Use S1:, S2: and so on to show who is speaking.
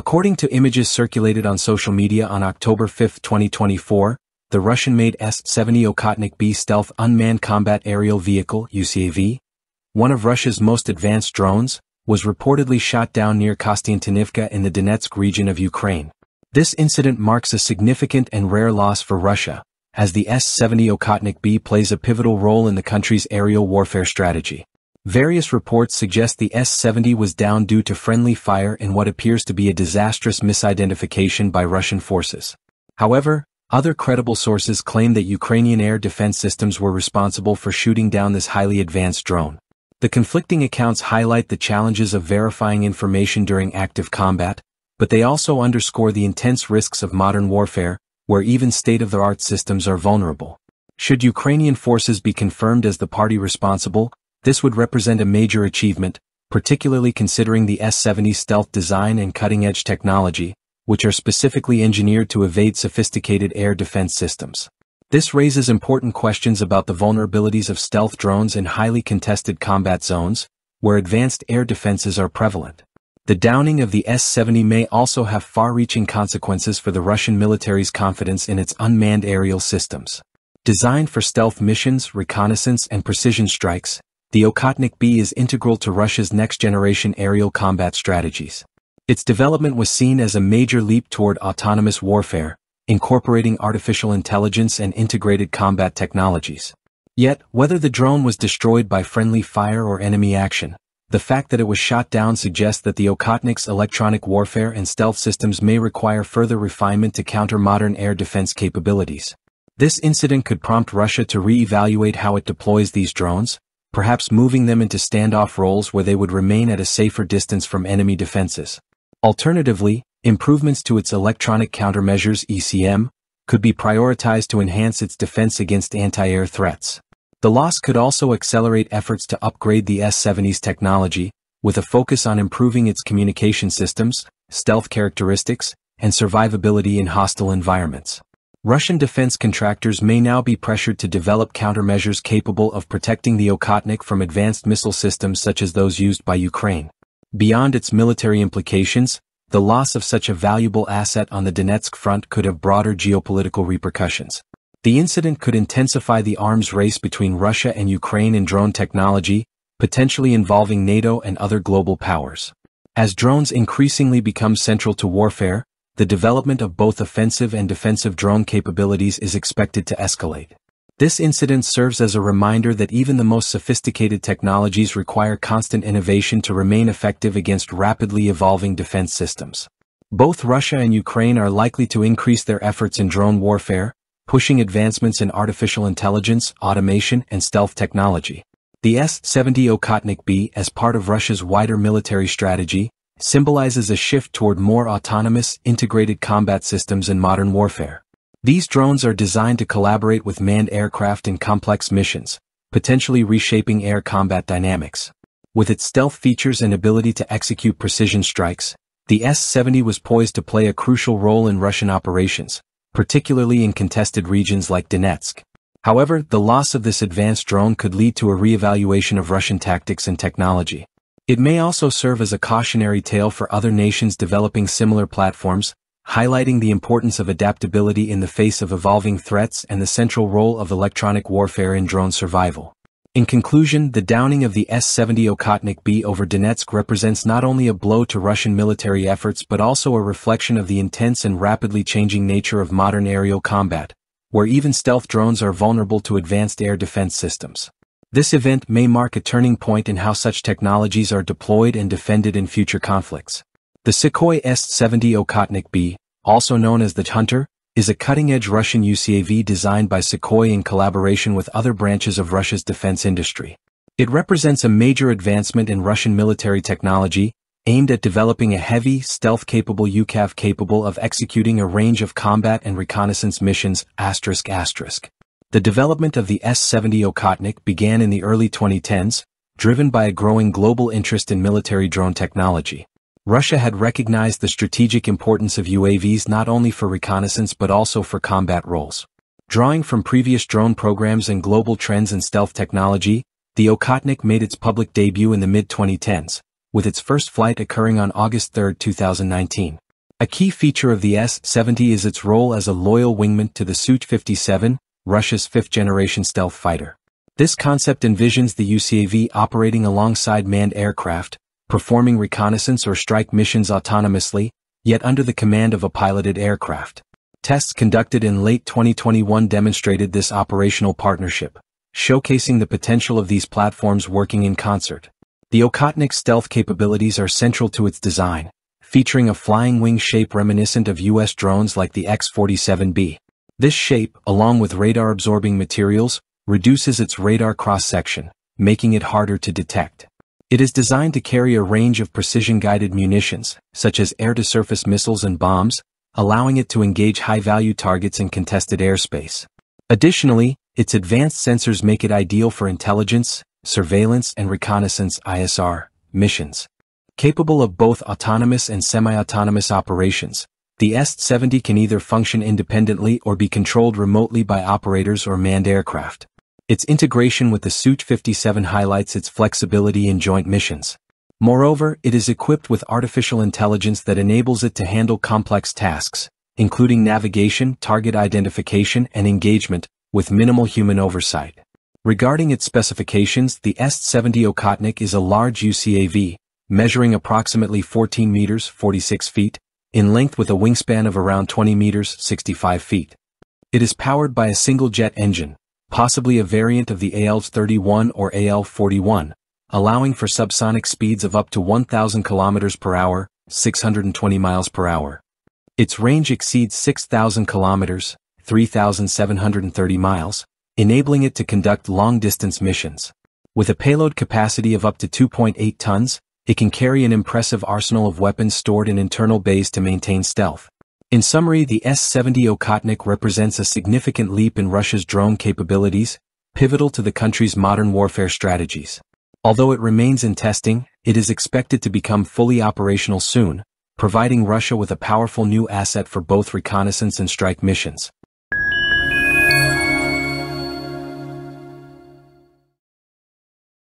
S1: According to images circulated on social media on October 5, 2024, the Russian-made S-70 Okhotnik B stealth unmanned combat aerial vehicle UCAV, one of Russia's most advanced drones, was reportedly shot down near Kostiantynivka in the Donetsk region of Ukraine. This incident marks a significant and rare loss for Russia, as the S-70 Okhotnik B plays a pivotal role in the country's aerial warfare strategy. Various reports suggest the S-70 was down due to friendly fire in what appears to be a disastrous misidentification by Russian forces. However, other credible sources claim that Ukrainian air defense systems were responsible for shooting down this highly advanced drone. The conflicting accounts highlight the challenges of verifying information during active combat, but they also underscore the intense risks of modern warfare, where even state-of-the-art systems are vulnerable. Should Ukrainian forces be confirmed as the party responsible, this would represent a major achievement, particularly considering the S-70 stealth design and cutting-edge technology, which are specifically engineered to evade sophisticated air defense systems. This raises important questions about the vulnerabilities of stealth drones in highly contested combat zones, where advanced air defenses are prevalent. The downing of the S-70 may also have far-reaching consequences for the Russian military's confidence in its unmanned aerial systems. Designed for stealth missions, reconnaissance, and precision strikes, the Okhotnik B is integral to Russia's next-generation aerial combat strategies. Its development was seen as a major leap toward autonomous warfare, incorporating artificial intelligence and integrated combat technologies. Yet, whether the drone was destroyed by friendly fire or enemy action, the fact that it was shot down suggests that the Okhotnik's electronic warfare and stealth systems may require further refinement to counter modern air defense capabilities. This incident could prompt Russia to re-evaluate how it deploys these drones, perhaps moving them into standoff roles where they would remain at a safer distance from enemy defenses. Alternatively, improvements to its electronic countermeasures ECM could be prioritized to enhance its defense against anti-air threats. The loss could also accelerate efforts to upgrade the S-70's technology, with a focus on improving its communication systems, stealth characteristics, and survivability in hostile environments. Russian defense contractors may now be pressured to develop countermeasures capable of protecting the Okhotnik from advanced missile systems such as those used by Ukraine. Beyond its military implications, the loss of such a valuable asset on the Donetsk front could have broader geopolitical repercussions. The incident could intensify the arms race between Russia and Ukraine in drone technology, potentially involving NATO and other global powers. As drones increasingly become central to warfare, the development of both offensive and defensive drone capabilities is expected to escalate. This incident serves as a reminder that even the most sophisticated technologies require constant innovation to remain effective against rapidly evolving defense systems. Both Russia and Ukraine are likely to increase their efforts in drone warfare, pushing advancements in artificial intelligence, automation, and stealth technology. The S-70 Okhotnik B, as part of Russia's wider military strategy, symbolizes a shift toward more autonomous, integrated combat systems in modern warfare. These drones are designed to collaborate with manned aircraft in complex missions, potentially reshaping air combat dynamics. With its stealth features and ability to execute precision strikes, the S-70 was poised to play a crucial role in Russian operations, particularly in contested regions like Donetsk. However, the loss of this advanced drone could lead to a re-evaluation of Russian tactics and technology. It may also serve as a cautionary tale for other nations developing similar platforms, highlighting the importance of adaptability in the face of evolving threats and the central role of electronic warfare in drone survival. In conclusion, the downing of the S-70 Okhotnik B over Donetsk represents not only a blow to Russian military efforts but also a reflection of the intense and rapidly changing nature of modern aerial combat, where even stealth drones are vulnerable to advanced air defense systems. This event may mark a turning point in how such technologies are deployed and defended in future conflicts. The Sukhoi S-70 Okhotnik B, also known as the Hunter, is a cutting-edge Russian UCAV designed by Sukhoi in collaboration with other branches of Russia's defense industry. It represents a major advancement in Russian military technology, aimed at developing a heavy, stealth-capable UCAV capable of executing a range of combat and reconnaissance missions, asterisk asterisk. The development of the S-70 Okhotnik began in the early 2010s, driven by a growing global interest in military drone technology. Russia had recognized the strategic importance of UAVs not only for reconnaissance but also for combat roles. Drawing from previous drone programs and global trends in stealth technology, the Okhotnik made its public debut in the mid-2010s, with its first flight occurring on August 3, 2019. A key feature of the S-70 is its role as a loyal wingman to the Su-57, Russia's fifth-generation stealth fighter. This concept envisions the UCAV operating alongside manned aircraft, performing reconnaissance or strike missions autonomously, yet under the command of a piloted aircraft. Tests conducted in late 2021 demonstrated this operational partnership, showcasing the potential of these platforms working in concert. The Okhotnik stealth capabilities are central to its design, featuring a flying wing shape reminiscent of U.S. drones like the X-47B. This shape, along with radar-absorbing materials, reduces its radar cross-section, making it harder to detect. It is designed to carry a range of precision-guided munitions, such as air-to-surface missiles and bombs, allowing it to engage high-value targets in contested airspace. Additionally, its advanced sensors make it ideal for intelligence, surveillance and reconnaissance ISR missions. Capable of both autonomous and semi-autonomous operations, the S-70 can either function independently or be controlled remotely by operators or manned aircraft. Its integration with the Su-57 highlights its flexibility in joint missions. Moreover, it is equipped with artificial intelligence that enables it to handle complex tasks, including navigation, target identification, and engagement, with minimal human oversight. Regarding its specifications, the S-70 Okhotnik is a large UCAV, measuring approximately 14 meters 46 feet, in length with a wingspan of around 20 meters 65 feet. It is powered by a single jet engine, possibly a variant of the AL-31 or AL-41, allowing for subsonic speeds of up to 1,000 kilometers per hour, 620 miles per hour. Its range exceeds 6,000 kilometers, 3,730 miles, enabling it to conduct long-distance missions. With a payload capacity of up to 2.8 tons, it can carry an impressive arsenal of weapons stored in internal bays to maintain stealth. In summary, the S-70 Okhotnik represents a significant leap in Russia's drone capabilities, pivotal to the country's modern warfare strategies. Although it remains in testing, it is expected to become fully operational soon, providing Russia with a powerful new asset for both reconnaissance and strike missions.